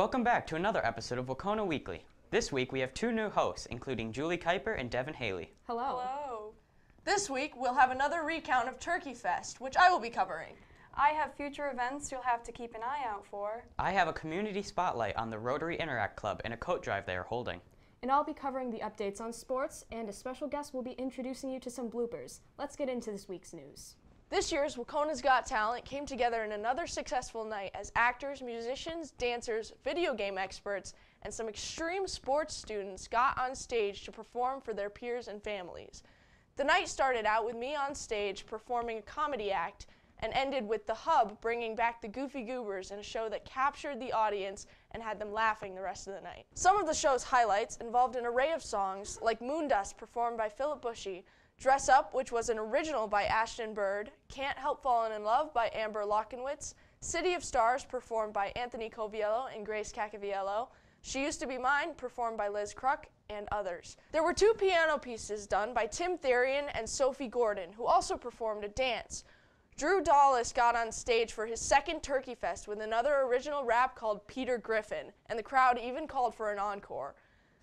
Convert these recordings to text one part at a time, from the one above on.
Welcome back to another episode of Wahconah Weekly. This week we have two new hosts, including Juli Keiper and Devyn Haley. Hello. Hello. This week we'll have another recount of Turkey Fest, which I will be covering. I have future events you'll have to keep an eye out for. I have a community spotlight on the Rotary Interact Club and a coat drive they are holding. And I'll be covering the updates on sports, and a special guest will be introducing you to some bloopers. Let's get into this week's news. This year's Wahconah's Got Talent came together in another successful night as actors, musicians, dancers, video game experts, and some extreme sports students got on stage to perform for their peers and families. The night started out with me on stage performing a comedy act and ended with The Hub bringing back the Goofy Goobers in a show that captured the audience and had them laughing the rest of the night. Some of the show's highlights involved an array of songs like Moondust performed by Philip Bushy, Dress Up, which was an original by Ashton Bird, Can't Help Falling in Love by Amber Lockenwitz, City of Stars performed by Anthony Coviello and Grace Cacaviello, She Used to Be Mine performed by Liz Kruk, and others. There were two piano pieces done by Tim Therian and Sophie Gordon, who also performed a dance. Drew Dallas got on stage for his second Turkey Fest with another original rap called Peter Griffin, and the crowd even called for an encore.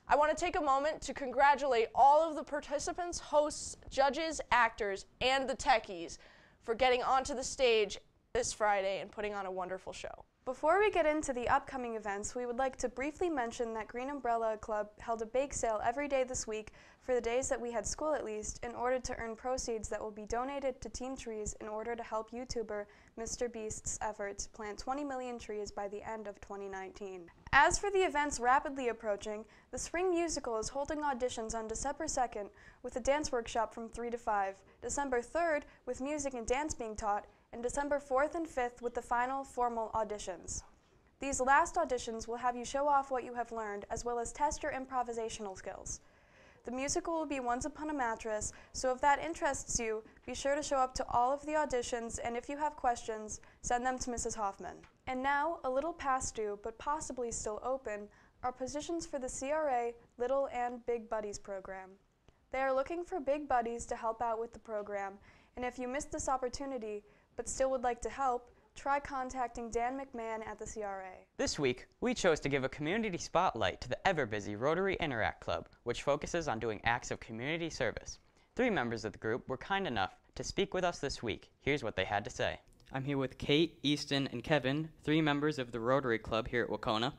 I want to take a moment to congratulate all of the participants, hosts, judges, actors, and the techies for getting onto the stage this Friday and putting on a wonderful show. Before we get into the upcoming events, we would like to briefly mention that Green Umbrella Club held a bake sale every day this week for the days that we had school at least in order to earn proceeds that will be donated to Team Trees in order to help YouTuber Mr. Beast's effort to plant 20 million trees by the end of 2019. As for the events rapidly approaching, the Spring Musical is holding auditions on December 2nd with a dance workshop from 3 to 5, December 3rd with music and dance being taught, and December 4th and 5th with the final formal auditions. These last auditions will have you show off what you have learned as well as test your improvisational skills. The musical will be Once Upon a Mattress, so if that interests you, be sure to show up to all of the auditions and if you have questions, send them to Mrs. Hoffman. And now, a little past due, but possibly still open, are positions for the CRA Little and Big Buddies program. They are looking for big buddies to help out with the program, and if you missed this opportunity, but still would like to help, try contacting Dan McMahon at the CRA. This week, we chose to give a community spotlight to the ever busy Rotary Interact Club, which focuses on doing acts of community service. Three members of the group were kind enough to speak with us this week. Here's what they had to say. I'm here with Kate, Easton, and Kevin, three members of the Rotary Club here at Wahconah,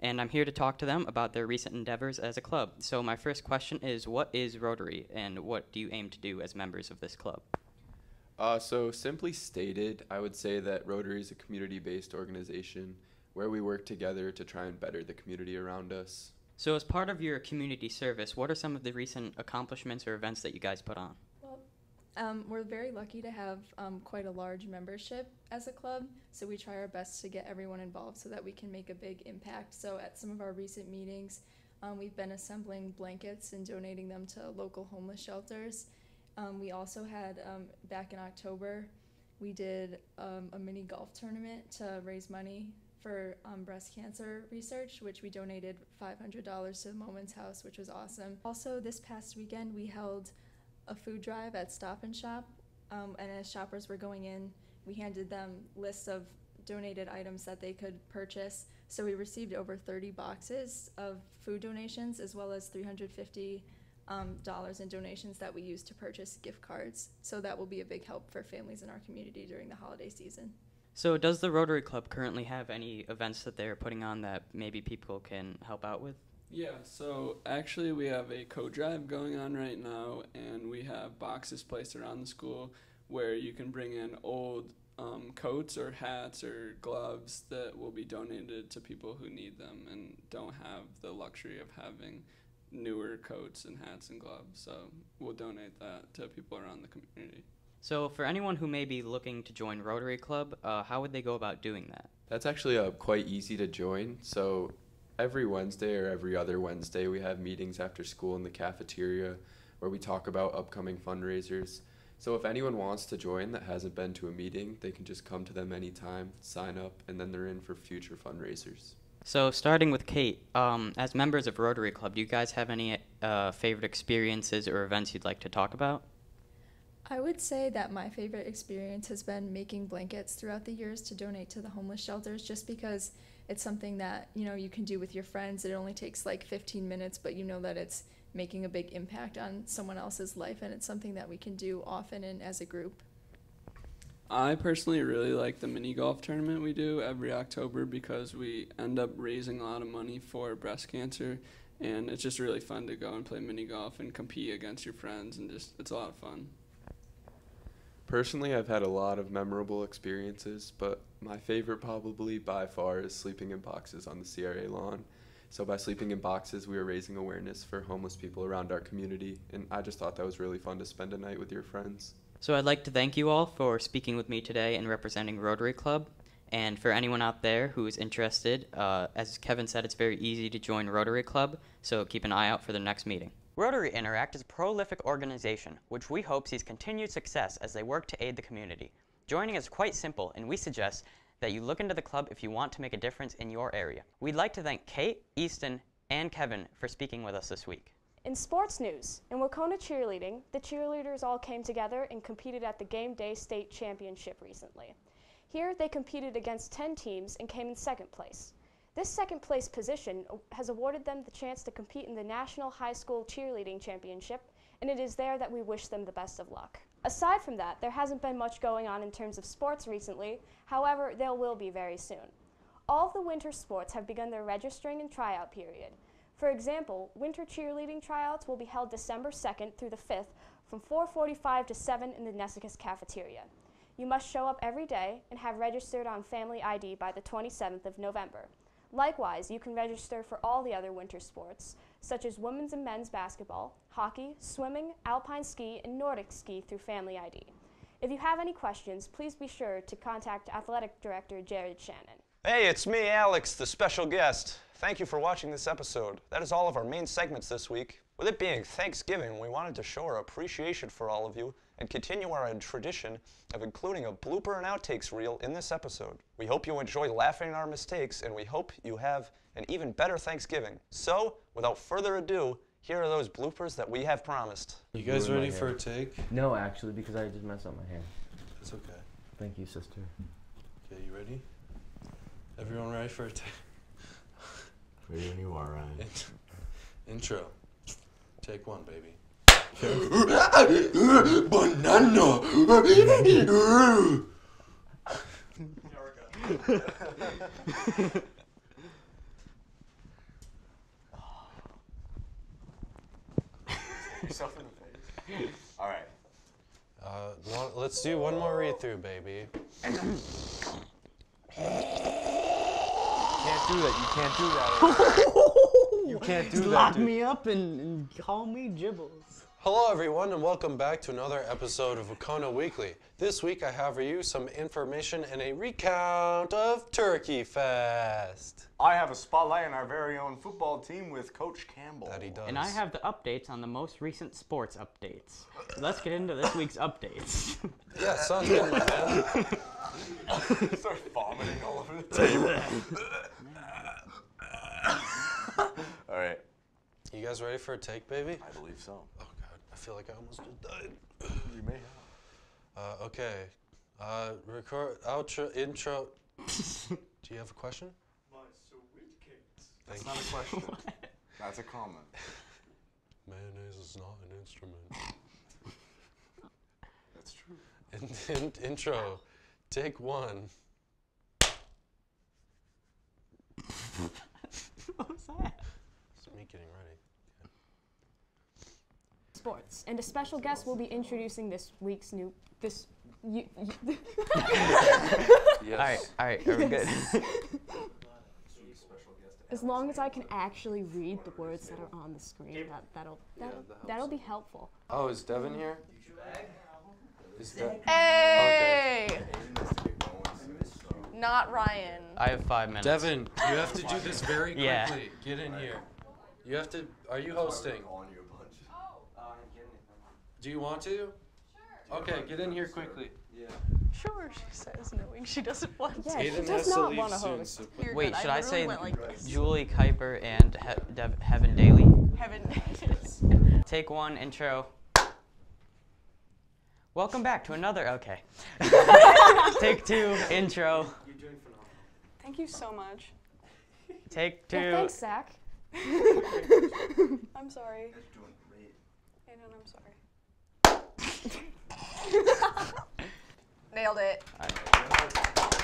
and I'm here to talk to them about their recent endeavors as a club. So, my first question is What is Rotary, and what do you aim to do as members of this club? Uh, so, simply stated, I would say that Rotary is a community based organization where we work together to try and better the community around us. So, as part of your community service, what are some of the recent accomplishments or events that you guys put on? Well, um, we're very lucky to have um, quite a large membership as a club, so we try our best to get everyone involved so that we can make a big impact. So, at some of our recent meetings, um, we've been assembling blankets and donating them to local homeless shelters. Um, we also had um, back in October, we did um, a mini golf tournament to raise money for um, breast cancer research, which we donated $500 to the Moments House, which was awesome. Also, this past weekend, we held a food drive at Stop and Shop, um, and as shoppers were going in, we handed them lists of donated items that they could purchase. So we received over 30 boxes of food donations, as well as 350 um, dollars in donations that we use to purchase gift cards. So that will be a big help for families in our community during the holiday season. So, does the Rotary Club currently have any events that they're putting on that maybe people can help out with? Yeah, so actually, we have a coat drive going on right now, and we have boxes placed around the school where you can bring in old um, coats or hats or gloves that will be donated to people who need them and don't have the luxury of having newer coats and hats and gloves. So we'll donate that to people around the community. So, for anyone who may be looking to join Rotary Club, uh, how would they go about doing that? That's actually uh, quite easy to join. So, every Wednesday or every other Wednesday, we have meetings after school in the cafeteria where we talk about upcoming fundraisers. So, if anyone wants to join that hasn't been to a meeting, they can just come to them anytime, sign up, and then they're in for future fundraisers. So, starting with Kate, um, as members of Rotary Club, do you guys have any uh, favorite experiences or events you'd like to talk about? I would say that my favorite experience has been making blankets throughout the years to donate to the homeless shelters just because it's something that you know you can do with your friends. It only takes like 15 minutes, but you know that it's making a big impact on someone else's life, and it's something that we can do often and as a group. I personally really like the mini golf tournament we do every October because we end up raising a lot of money for breast cancer and it's just really fun to go and play mini golf and compete against your friends and just it's a lot of fun. Personally, I've had a lot of memorable experiences, but my favorite probably by far is sleeping in boxes on the CRA lawn. So by sleeping in boxes, we were raising awareness for homeless people around our community, and I just thought that was really fun to spend a night with your friends. So I'd like to thank you all for speaking with me today and representing Rotary Club. And for anyone out there who is interested, uh, as Kevin said, it's very easy to join Rotary Club, so keep an eye out for the next meeting. Rotary Interact is a prolific organization which we hope sees continued success as they work to aid the community. Joining is quite simple, and we suggest that you look into the club if you want to make a difference in your area. We'd like to thank Kate, Easton, and Kevin for speaking with us this week. In sports news, in Wahconah cheerleading, the cheerleaders all came together and competed at the Game Day State Championship recently. Here, they competed against 10 teams and came in second place. This second place position has awarded them the chance to compete in the National High School Cheerleading Championship, and it is there that we wish them the best of luck. Aside from that, there hasn't been much going on in terms of sports recently, however, there will be very soon. All the winter sports have begun their registering and tryout period. For example, winter cheerleading tryouts will be held December 2nd through the 5th from 4:45 to 7 in the Nessacus cafeteria. You must show up every day and have registered on Family ID by the 27th of November. Likewise, you can register for all the other winter sports, such as women's and men's basketball, hockey, swimming, alpine ski, and Nordic ski through Family ID. If you have any questions, please be sure to contact Athletic Director Jared Shannon. Hey, it's me, Alex, the special guest. Thank you for watching this episode. That is all of our main segments this week. With it being Thanksgiving, we wanted to show our appreciation for all of you and continue our tradition of including a blooper and outtakes reel in this episode. We hope you enjoy laughing at our mistakes and we hope you have an even better Thanksgiving. So, without further ado, here are those bloopers that we have promised. You guys Ruined my ready for hair. a take? No, actually, because I just messed up my hair. It's okay. Thank you, sister. Okay, you ready? Everyone ready for a take? Ready when you are, Ryan. Intro. Take one, baby. Banana. Yourself in the face. All right. Uh, one, let's do one more read through, baby. Can't do that. You can't do that. you can't do that. Lock dude. me up and, and call me Gibbles. Hello, everyone, and welcome back to another episode of Wahconah Weekly. This week, I have for you some information and a recount of Turkey Fest. I have a spotlight on our very own football team with Coach Campbell. That he does. And I have the updates on the most recent sports updates. Let's get into this week's updates. Yeah, sounds good, man. Start vomiting all over the table. all right. You guys ready for a take, baby? I believe so. Oh, God. I feel like I almost just died. You may have. Uh, okay. Uh, record, outro, intro. Do you have a question? My sweet cakes. Thank That's not a question. That's a comment. Mayonnaise is not an instrument. That's true. In, in, intro, take one. what was that? It's me getting ready. Sports, and a special guest will be introducing this week's new this. You, you All right, all right, are we good? as long as I can actually read the words that are on the screen, that that'll that'll, that'll be helpful. Oh, is Devyn here? Is De- Hey! Not Ryan. I have five minutes. Devyn, you have to do this very quickly. Yeah. Get in here. You have to. Are you hosting? Oh, do you want to? Sure. Okay, get in here quickly. Yeah. Sure, she says, knowing she doesn't want to. Yeah, to. she does not want to soon, host. so Wait, should I, literally say like. Juli Keiper and he- Dev- Heaven Daly? Heaven. Take one, intro. Welcome back to another. Okay. Take two, intro. Thank you so much. Take two. Yeah, thanks, Zach. I'm sorry. Aiden, I'm sorry. Nailed it.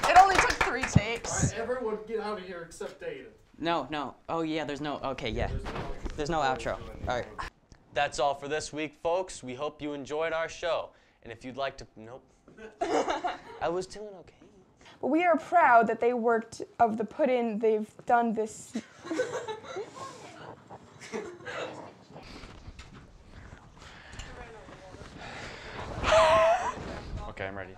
It only took three takes. Everyone get out of here except Aiden. No, no. Oh yeah, there's no. Okay, yeah. There's no outro. All right. That's all for this week, folks. We hope you enjoyed our show. And if you'd like to, nope. I was doing okay. But we are proud that they worked of the put in they've done this. Okay, I'm ready.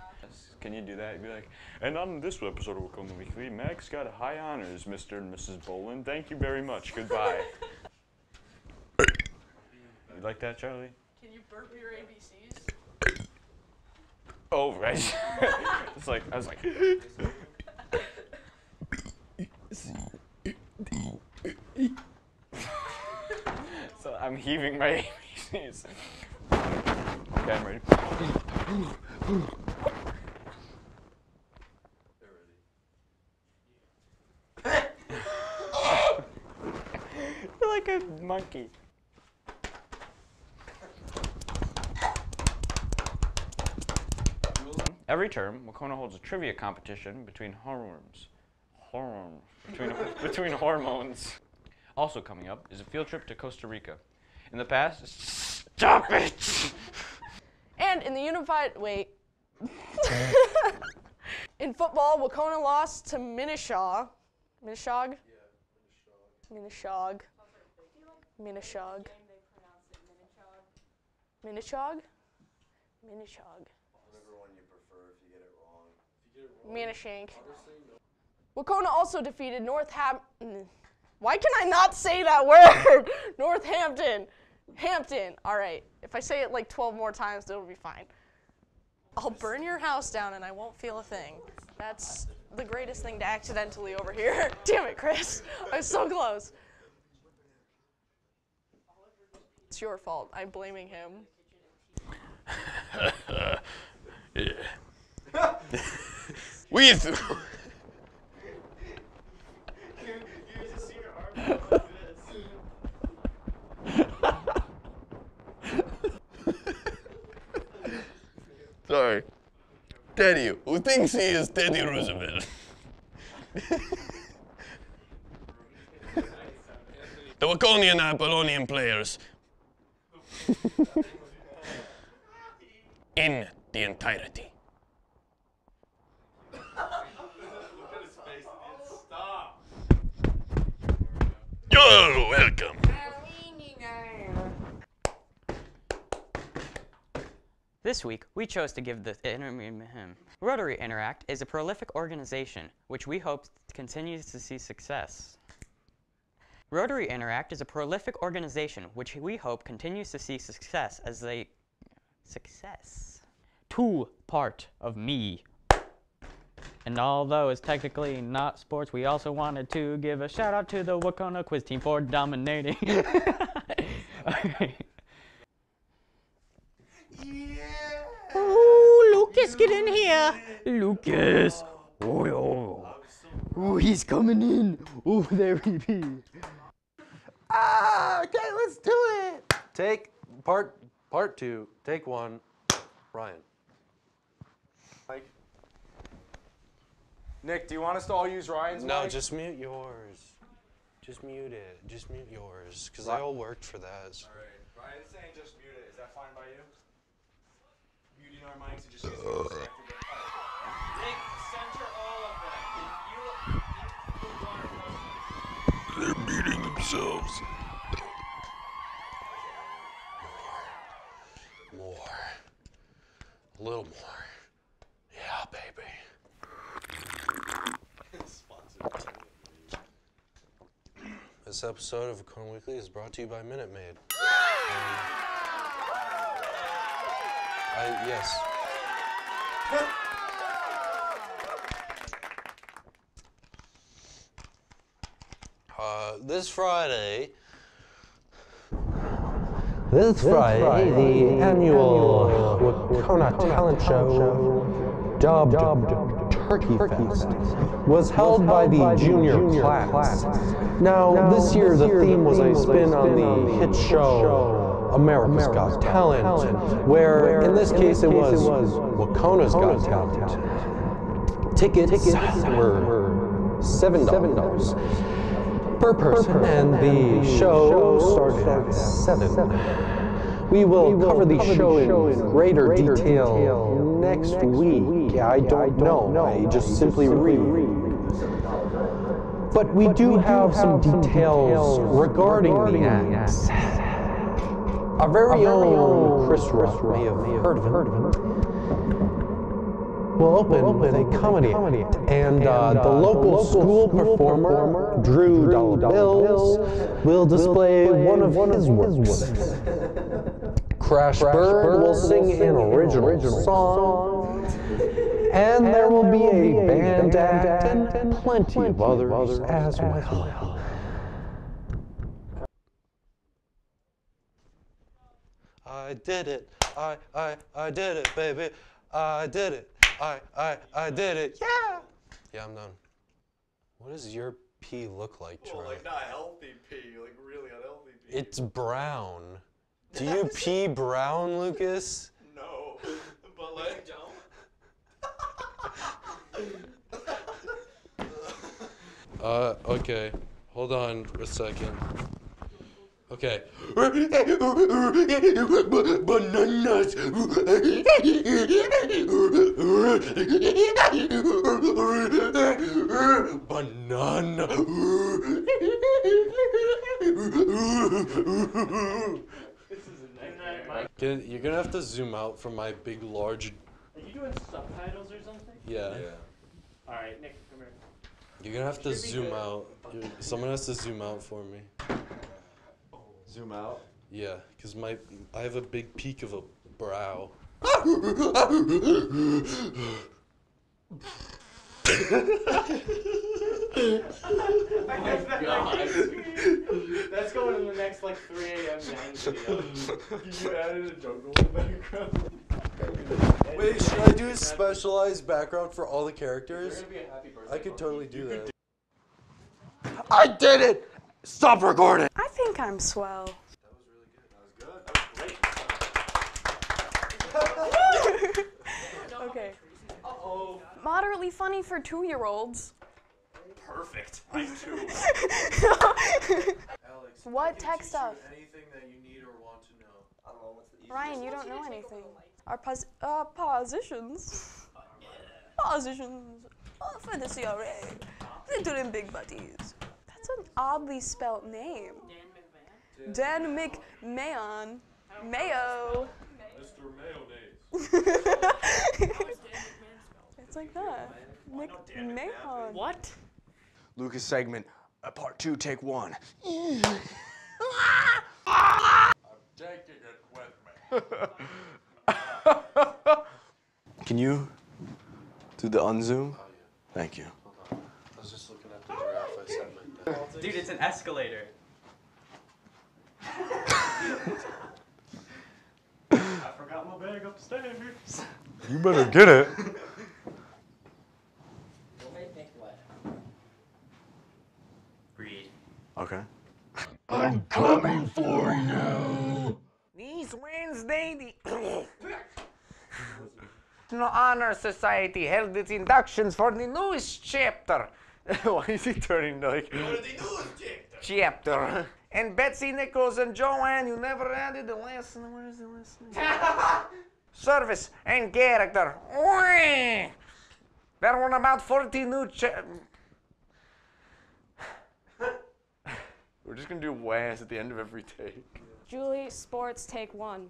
Can you do that? Be like, and on this episode of Wakoma Weekly, Max got high honors, Mr. and Mrs. Boland. Thank you very much. Goodbye. you like that, Charlie? Can you burp your ABCs? Oh, right. it's like I was like. so I'm heaving my ABCs. Okay, I'm ready. You're like a monkey. Every term, Wahconah holds a trivia competition between hormones. Hormone. Between, between hormones. Also coming up is a field trip to Costa Rica. In the past, stop it! And in the unified wait. in football, Wahconah lost to Minneshaw. Minishog. Minishog. Minishog? Minishog. Minneshaug. Minneshank. Wahconah also defeated Northampton. Mm. Why can I not say that word? Northampton. Hampton. All right. If I say it like 12 more times, it'll be fine. I'll burn your house down and I won't feel a thing. That's the greatest thing to accidentally overhear. Damn it, Kris. I was so close. It's your fault. I'm blaming him. We th- Sorry. Teddy, who thinks he is Teddy Roosevelt? the Waconian Apollonian players. In the entirety. You're welcome. This week, we chose to give the inter- Rotary Interact is a prolific organization which we hope continues to see success. Rotary Interact is a prolific organization which we hope continues to see success as they success. Two part of me. And although it's technically not sports, we also wanted to give a shout out to the Wahconah quiz team for dominating. Yeah. Oh, Lucas, get in here. Lucas. Oh, oh. oh he's coming in. Oh, there he be. Ah, okay, let's do it. Take part part two. Take one. Ryan. Like, Nic, do you want us to all use Ryan's No, mic? just mute yours. Just mute it. Just mute yours, because I all worked for that. All right. Ryan's saying just mute it. Is that fine by you? Muting our mics and just using the center. Nic, center all of them. You, you, you They're muting themselves. More. A little more. Yeah, baby. This episode of Corn Weekly is brought to you by Minute Maid. Um, I, yes. Uh, this Friday. This Friday, the annual Wahconah Talent Show, dubbed Turkey Fest was held by the junior class. Now, this year the theme was a spin on the hit show America's Got Talent, where in this case it was Wahconah's Got Talent. Tickets were seven dollars per person, and the show started at seven. We will cover the show in greater detail next week. I don't know. I just simply read. But we do have some details regarding the acts. Our very own Kris Rock may have heard of him. We'll open with a comedy act, and uh, the local school performer Drew Dollar Bills will display one of his works. Crash Bird will sing an original song, and there will be a band act and plenty of others as well. I did it. I, I, I did it, baby. I did it. I, I, I did it. Yeah. Yeah, I'm done. What does your pee look like, Troy? Well, like not healthy pee, like really unhealthy pee. It's brown. Do you pee brown, Lucas? No, but like don't. Uh, okay. Hold on a second. Okay. Bananas. Banana. Gonna- You're gonna have to zoom out from my big, large. Are you doing subtitles or something? Yeah. yeah. All right, Nic, come here. You're gonna have to zoom good. out. You're- Someone has to zoom out for me. Zoom out. Yeah, because my I have a big peak of a brow. Oh That's going in the next like 3 a.m. Yang video. you added a jungle in the background. Wait, should I do a specialized background for all the characters? There's gonna be a happy birthday I could totally do that. I did it! Stop recording! I think I'm swell. That was really good. That was good. That was great. okay. Uh-oh. Moderately funny for two-year-olds. Perfect. I too. what tech stuff? Anything that you need or want to know. I don't know what's the Ryan, you don't know anything. Our pos- uh, positions. Positions uh, for the CRA. Little and big buddies. That's an oddly spelt name. Dan McMahon. Mayo. Mr. Mayonnaise. It's like that. McMahon. What? Lucas segment, uh, part two, take one. I'm Taking it with me. Can you do the unzoom? Thank you. I was just looking at the giraffe I sent my dad. Dude, it's an escalator. I forgot my bag upstairs. You better get it. Read. Okay. I'm coming for you. This Wednesday, the No Honor Society held its inductions for the newest chapter. Why is he turning like chapter? And Betsy Nichols and Joanne, you never added the last. Where is the last name? Service and character. Whee! There were about 40 new. Cha- We're just gonna do whas at the end of every take. Juli, sports take one.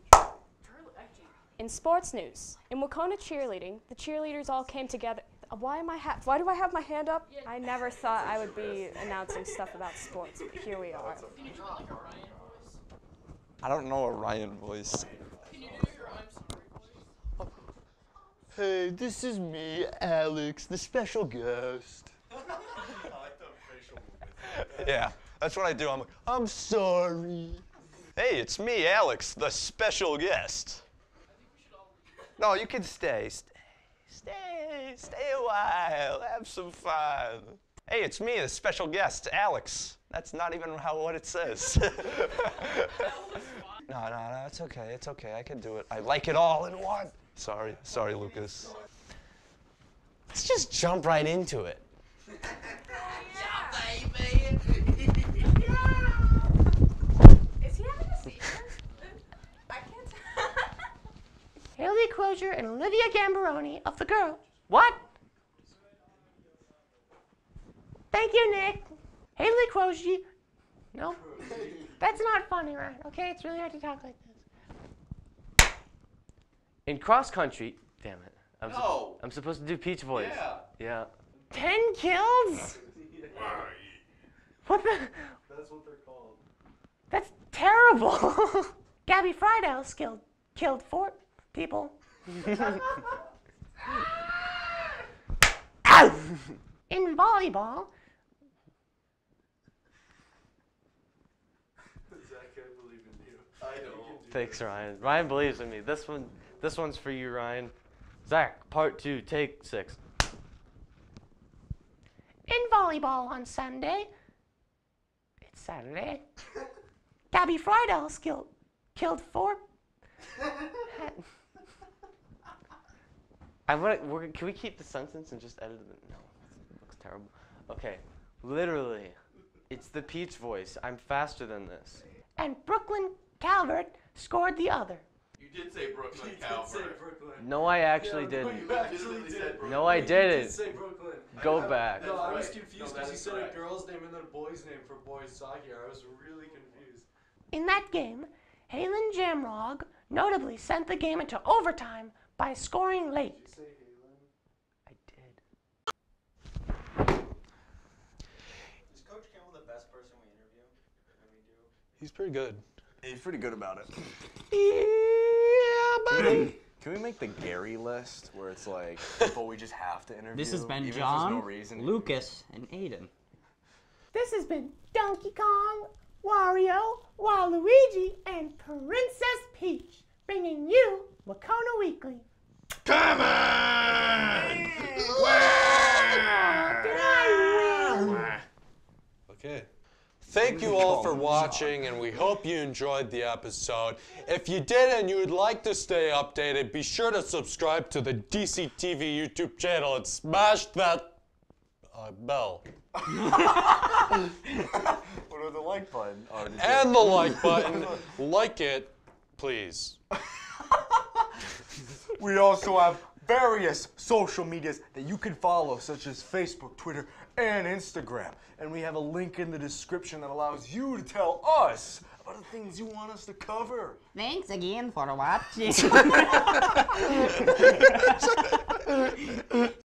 In sports news, in Wahconah cheerleading, the cheerleaders all came together. uh, Why am I ha- Why do I have my hand up? I never thought I would be announcing stuff about sports, but here we are. I don't know a Ryan voice. Hey, this is me, Alex, the special guest. Yeah, that's what I do. I'm like, I'm sorry. hey, it's me, Alex, the special guest. No, you can stay. Stay. Stay. Stay, a while. Have some fun. Hey, it's me, the special guest, Alex. That's not even how what it says. no, no, no, it's okay. It's okay. I can do it. I like it all in one. Sorry, sorry, Lucas. Let's just jump right into it. Is he having a seizure? I can't. Haley Crozier and Olivia Gambaroni of the Girl. What? Thank you, Nic. Haley Crozier. No, that's not funny, right? Okay, it's really hard to talk like this. In cross country, damn it. I'm, sup- No. I'm supposed to do Peach voice. Yeah. Yeah. Ten kills? What the? That's what they're called. That's terrible. Gabby Friedel killed killed four people. In volleyball, Zach, I believe in you. I don't. Thanks, Ryan. Ryan believes in me. This one, this one's for you, Ryan. Zach, part two, take six. in volleyball on Sunday. It's Saturday. Gabby Friedel killed killed four. I want. We're, can we keep the sentence and just edit it? No, it looks terrible. Okay, literally, it's the Peach voice. I'm faster than this. and Brooklyn Calvert scored the other. You did say Brooklyn Calvert. No, I actually Yeah, didn't. No, you actually did. No, I didn't. did say Brooklyn. Go back. No, I was confused because that you said correct. a girl's name and then a boy's name for boys soccer. I was really confused. In that game, Halen Jamrog notably sent the game into overtime by scoring late. I did. Is Coach Campbell the best person we interview? We do? He's pretty good. He's pretty good about it. Yeah, buddy. Can we make the Gary list where it's like people we just have to interview? This has been John, no? Lucas, and Aiden. This has been Donkey Kong, Wario, Waluigi, and Princess Peach, bringing you Wahconah Weekly. Come on! Did I win? Okay. Thank you all for watching, and we hope you enjoyed the episode. If you did and you would like to stay updated, be sure to subscribe to the DCTV YouTube channel and smash that uh, bell. what are the like button? Oh, And the like button. like it, please. We also have various social medias that you can follow, such as Facebook, Twitter, and Instagram. And we have a link in the description that allows you to tell us about the things you want us to cover. Thanks again for watching.